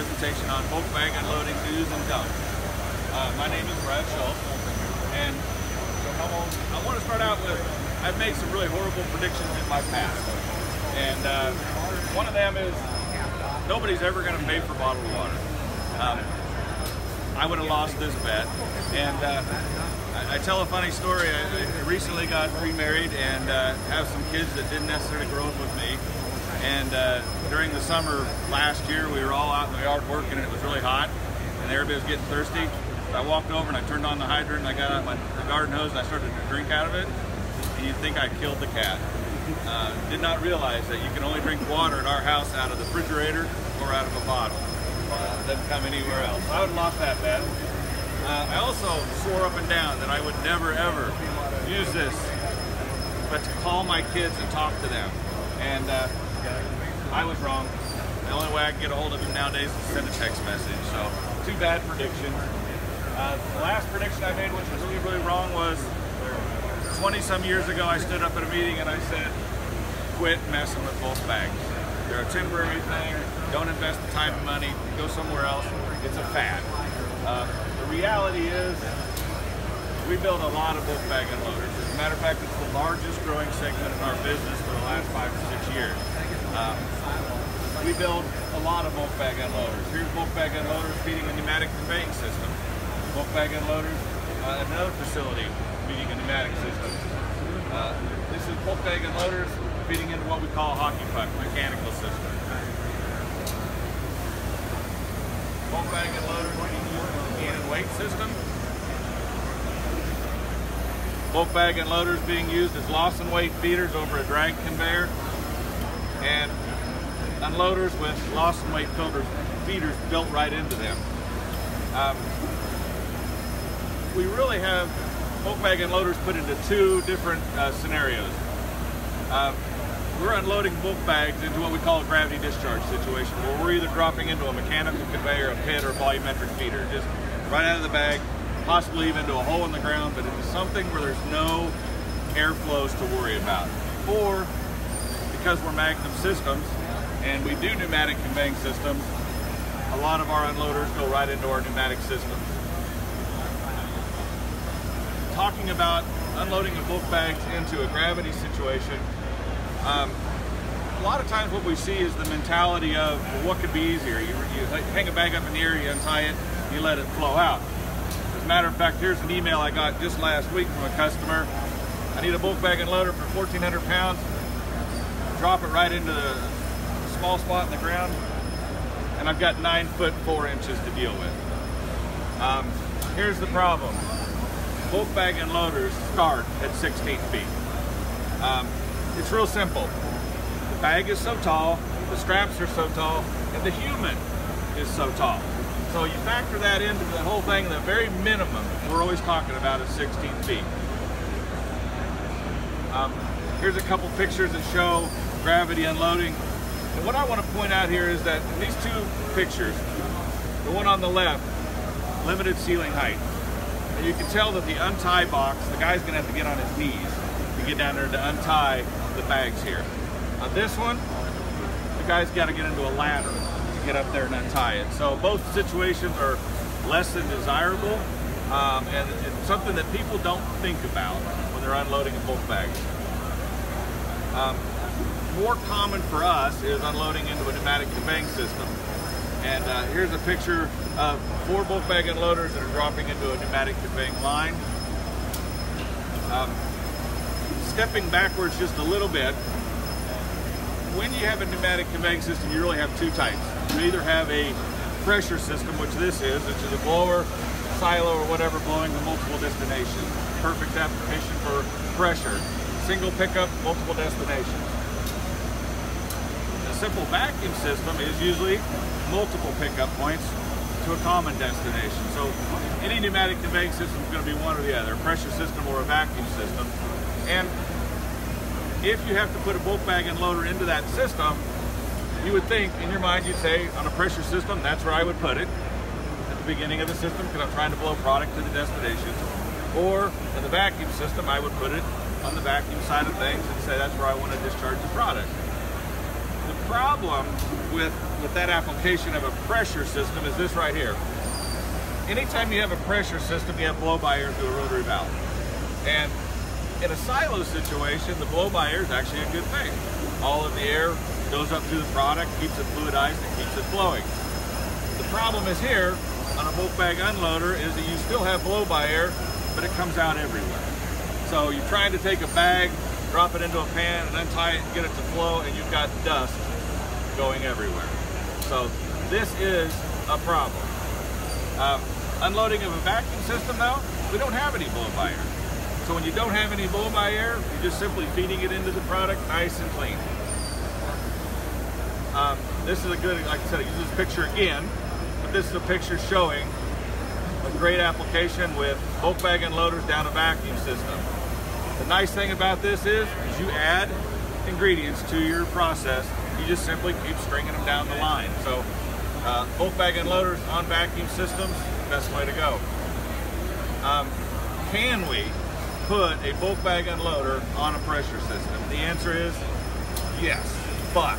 presentation on bulk bag unloading do's and don'ts. Uh, my name is Brad Schultz, and I want to start out with, I've made some really horrible predictions in my past. And uh, one of them is, nobody's ever going to pay for bottled water. Um, I would have lost this bet. And uh, I, I, tell a funny story. I, I recently got remarried and uh, have some kids that didn't necessarily grow up with me. And uh, during the summer last year, we were all out in the yard working and it was really hot and everybody was getting thirsty. I walked over and I turned on the hydrant and I got out my garden hose and I started to drink out of it. And you'd think I killed the cat. Uh, did not realize that you can only drink water at our house out of the refrigerator or out of a bottle. Uh, doesn't come anywhere else. I would have that bet. Uh, I also swore up and down that I would never ever use this, but to call my kids and talk to them. And uh, I was wrong. The only way I can get a hold of him nowadays is to send a text message. So, two bad predictions. Uh, the last prediction I made, which was really, really wrong, was 20 some years ago, I stood up at a meeting and I said, quit messing with bags. They're a temporary thing. Don't invest the time and money. Go somewhere else. It's a fad. Uh, the reality is, we build a lot of bulk bag unloaders. As a matter of fact, it's the largest growing segment of our business for the last five or six years. Um, we build a lot of bulk bag unloaders. Here's bulk bag unloaders feeding a pneumatic conveying system. Bulk bag unloaders, uh, another facility feeding a pneumatic system. Uh, this is bulk bag unloaders feeding into what we call a hockey puck mechanical system. Bulk bag unloaders feeding a and weight system. Bulk bag unloaders being used as loss-in-weight feeders over a drag conveyor and unloaders with loss-in-weight filters, feeders built right into them. Um, we really have bulk bag unloaders put into two different uh, scenarios. Uh, we're unloading bulk bags into what we call a gravity discharge situation, where we're either dropping into a mechanical conveyor, a pit, or a volumetric feeder, just right out of the bag, possibly even into a hole in the ground, but into something where there's no airflows to worry about. Or because we're Magnum systems and we do pneumatic conveying systems, a lot of our unloaders go right into our pneumatic systems. Talking about unloading of bulk bags into a gravity situation, um, a lot of times what we see is the mentality of well, what could be easier. You, you hang a bag up in the air, you untie it, you let it flow out. As a matter of fact, here's an email I got just last week from a customer. I need a bulk bag unloader for 1,400 pounds drop it right into the small spot in the ground, and I've got nine foot four inches to deal with. Um, here's the problem. Bulk bag unloaders start at 16 feet. Um, it's real simple. The bag is so tall, the straps are so tall, and the human is so tall. So you factor that into the whole thing, the very minimum we're always talking about is 16 feet. Um, here's a couple pictures that show gravity unloading. And what I want to point out here is that in these two pictures, the one on the left, limited ceiling height. And you can tell that the untie box, the guy's gonna have to get on his knees to get down there to untie the bags here. On this one, the guy's gotta get into a ladder to get up there and untie it. So both situations are less than desirable um, and it's something that people don't think about when they're unloading a bulk bag. Um, more common for us is unloading into a pneumatic conveying system. And uh, here's a picture of four bulk bag unloaders that are dropping into a pneumatic conveying line. Um, stepping backwards just a little bit, when you have a pneumatic conveying system, you really have two types. You either have a pressure system, which this is, which is a blower, silo, or whatever blowing to multiple destinations. Perfect application for pressure. Single pickup, multiple destinations A simple vacuum system is usually multiple pickup points to a common destination. So any pneumatic conveying system is going to be one or the other, a pressure system or a vacuum system. And if you have to put a bulk bag unloader into that system, you would think in your mind, you'd say on a pressure system, that's where I would put it at the beginning of the system because I'm trying to blow product to the destination. Or in the vacuum system, I would put it on the vacuum side of things and say that's where I want to discharge the product The problem with, with that application of a pressure system is this right here. Anytime you have a pressure system, you have blow-by air through a rotary valve. And in a silo situation, the blow-by air is actually a good thing. All of the air goes up through the product, keeps it fluidized, and keeps it flowing. The problem is here, on a bulk bag unloader, is that you still have blow-by air, but it comes out everywhere. So you're trying to take a bag, drop it into a pan, and untie it and get it to flow, and you've got dust going everywhere. So this is a problem. Um, unloading of a vacuum system though, we don't have any blow-by air. So when you don't have any blow-by air, you're just simply feeding it into the product nice and clean. Um, this is a good, like I said, I use this picture again, but this is a picture showing a great application with bulk bag unloaders down a vacuum system. The nice thing about this is, is you add ingredients to your process, you just simply keep stringing them down the line. So uh, bulk bag unloaders on vacuum systems, best way to go. Um, can we put a bulk bag unloader on a pressure system? The answer is yes, but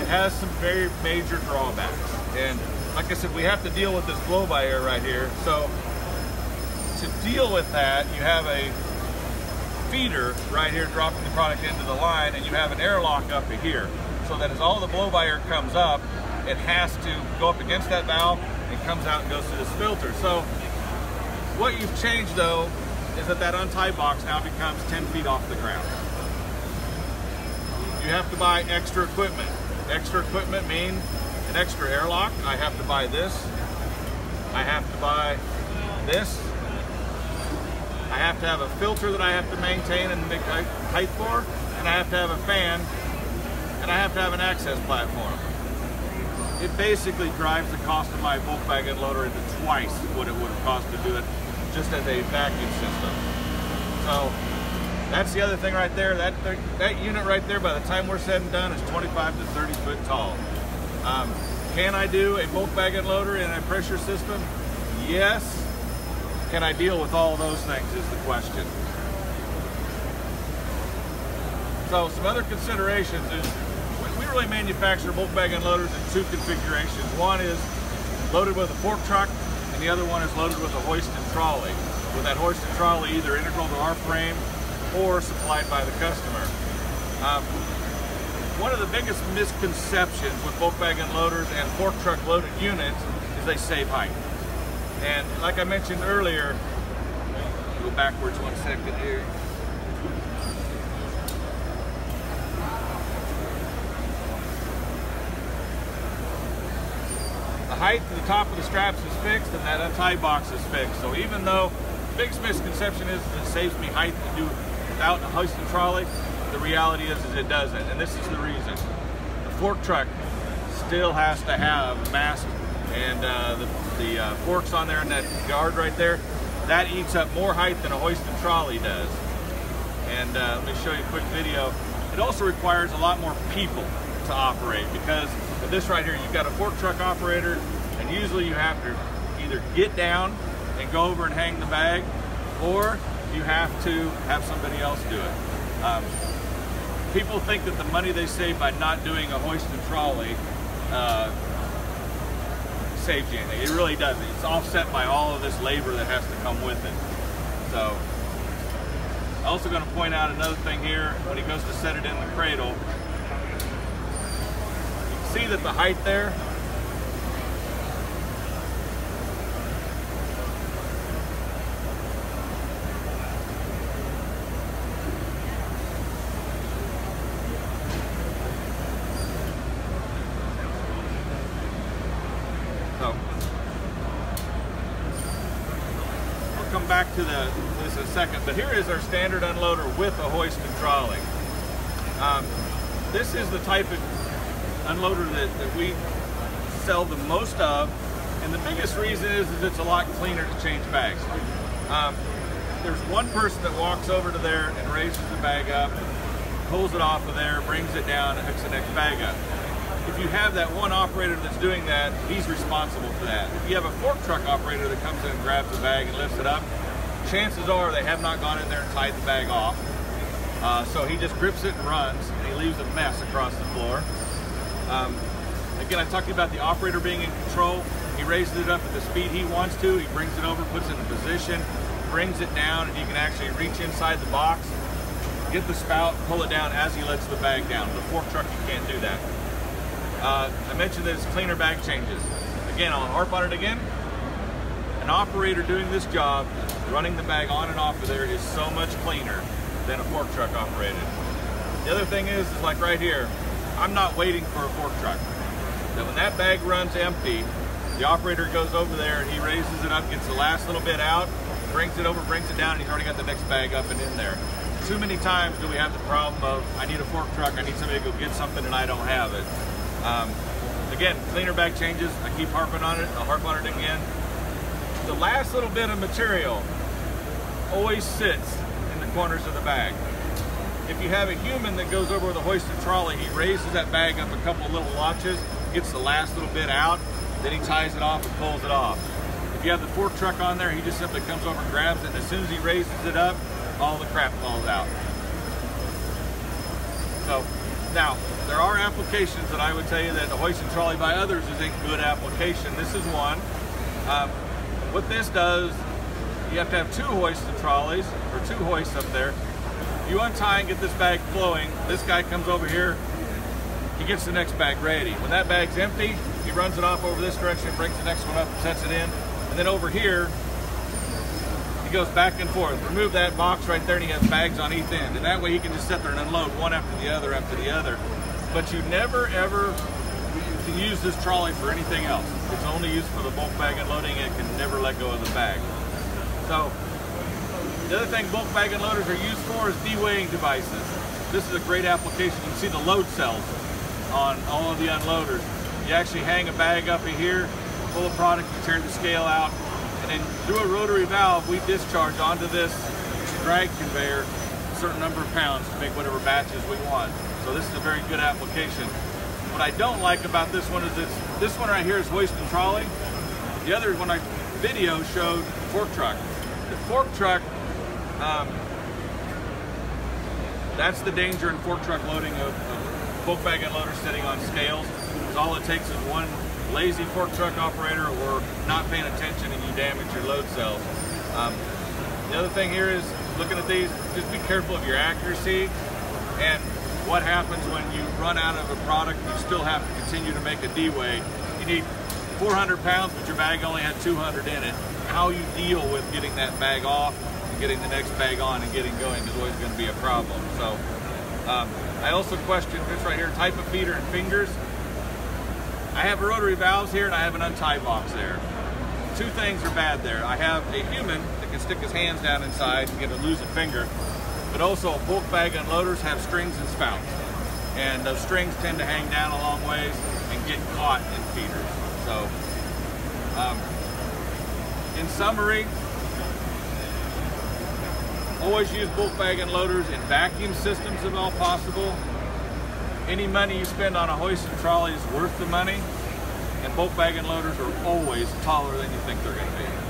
it has some very major drawbacks. And like I said, we have to deal with this blow by air right here. So to deal with that, you have a feeder right here dropping the product into the line and you have an airlock up here. So that as all the blow by air comes up, it has to go up against that valve and comes out and goes through this filter. So what you've changed though is that that untie box now becomes 10 feet off the ground. You have to buy extra equipment. Extra equipment mean an extra airlock. I have to buy this. I have to buy this. Have to have a filter that I have to maintain and make height for, and I have to have a fan, and I have to have an access platform. It basically drives the cost of my bulk bag unloader into twice what it would have cost to do it just as a vacuum system. So that's the other thing right there. That that unit right there, by the time we're said and done, is 25 to 30 foot tall. Um, can I do a bulk bag unloader in a pressure system? Yes. Can I deal with all those things is the question. So some other considerations is we really manufacture bulk bag unloaders in two configurations. One is loaded with a fork truck and the other one is loaded with a hoist and trolley. With that hoist and trolley either integral to our frame or supplied by the customer. Um, one of the biggest misconceptions with bulk bag unloaders and fork truck loaded units is they save height. And like I mentioned earlier, go backwards one second here. The height to the top of the straps is fixed and that untie box is fixed. So even though the biggest misconception is that it saves me height to do without a hoist trolley, the reality is, is it doesn't. And this is the reason. The fork truck still has to have mast and uh, the, the uh, forks on there and that guard right there, that eats up more height than a hoist and trolley does. And uh, let me show you a quick video. It also requires a lot more people to operate because this right here, you've got a fork truck operator and usually you have to either get down and go over and hang the bag or you have to have somebody else do it. Um, people think that the money they save by not doing a hoist and trolley uh, anything. It really doesn't. It's offset by all of this labor that has to come with it. So, also going to point out another thing here. When he goes to set it in the cradle, you can see that the height there back to the, this in a second, but here is our standard unloader with a hoist and trolley. Um, this is the type of unloader that, that we sell the most of, and the biggest reason is, is it's a lot cleaner to change bags. Um, there's one person that walks over to there and raises the bag up, pulls it off of there, brings it down, and hooks the next bag up. If you have that one operator that's doing that, he's responsible for that. If you have a fork truck operator that comes in and grabs the bag and lifts it up, chances are they have not gone in there and tied the bag off. Uh, so he just grips it and runs, and he leaves a mess across the floor. Um, again, I talked you about the operator being in control. He raises it up at the speed he wants to. He brings it over, puts it in position, brings it down, and he can actually reach inside the box, get the spout, pull it down as he lets the bag down. The fork truck, you can't do that. Uh, I mentioned that it's cleaner bag changes. Again, I'll harp on it again. An operator doing this job, running the bag on and off of there is so much cleaner than a fork truck operated. The other thing is, is like right here, I'm not waiting for a fork truck. That when that bag runs empty, the operator goes over there and he raises it up, gets the last little bit out, brings it over, brings it down, and he's already got the next bag up and in there. Too many times do we have the problem of, I need a fork truck, I need somebody to go get something and I don't have it. Um, again, cleaner bag changes, I keep harping on it, I'll harp on it again. The last little bit of material always sits in the corners of the bag. If you have a human that goes over with a hoisted trolley, he raises that bag up a couple little notches, gets the last little bit out, then he ties it off and pulls it off. If you have the fork truck on there, he just simply comes over and grabs it, and as soon as he raises it up, all the crap falls out. So, now, there are applications that I would tell you that the hoisted trolley by others is a good application. This is one. Um, what this does, you have to have two hoisted trolleys, or two hoists up there. You untie and get this bag flowing. This guy comes over here, he gets the next bag ready. When that bag's empty, he runs it off over this direction, brings the next one up, sets it in, and then over here, he goes back and forth. Remove that box right there and he has bags on each end. And that way he can just sit there and unload one after the other after the other. But you never ever can use this trolley for anything else. It's only used for the bulk bag unloading. it can never let go of the bag. So the other thing bulk bag unloaders are used for is de-weighing devices. This is a great application. You can see the load cells on all of the unloaders. You actually hang a bag up in here full of product, you tare the scale out, and then through a rotary valve, we discharge onto this drag conveyor a certain number of pounds to make whatever batches we want. So this is a very good application. What I don't like about this one is this, this one right here is hoist and trolley. The other one I video showed fork truck. The fork truck, um, that's the danger in fork truck loading of, of bulk bag unloaders sitting on scales. All it takes is one lazy fork truck operator or not paying attention and you damage your load cells. Um, the other thing here is looking at these, just be careful of your accuracy and what happens when you run out of a product you still have to continue to make a D-way. You need 400 pounds but your bag only had 200 in it. How you deal with getting that bag off and getting the next bag on and getting going is always going to be a problem. So um, I also question this right here, type of feeder and fingers. I have rotary valves here and I have an untie box there. Two things are bad there. I have a human that can stick his hands down inside and get a lose a finger, but also bulk bag unloaders have strings and spouts. And those strings tend to hang down a long ways and get caught in feeders. So, um, in summary, always use bulk bag unloaders in vacuum systems if all possible any money you spend on a hoist and trolley is worth the money, and bulk bag unloaders are always taller than you think they're going to be.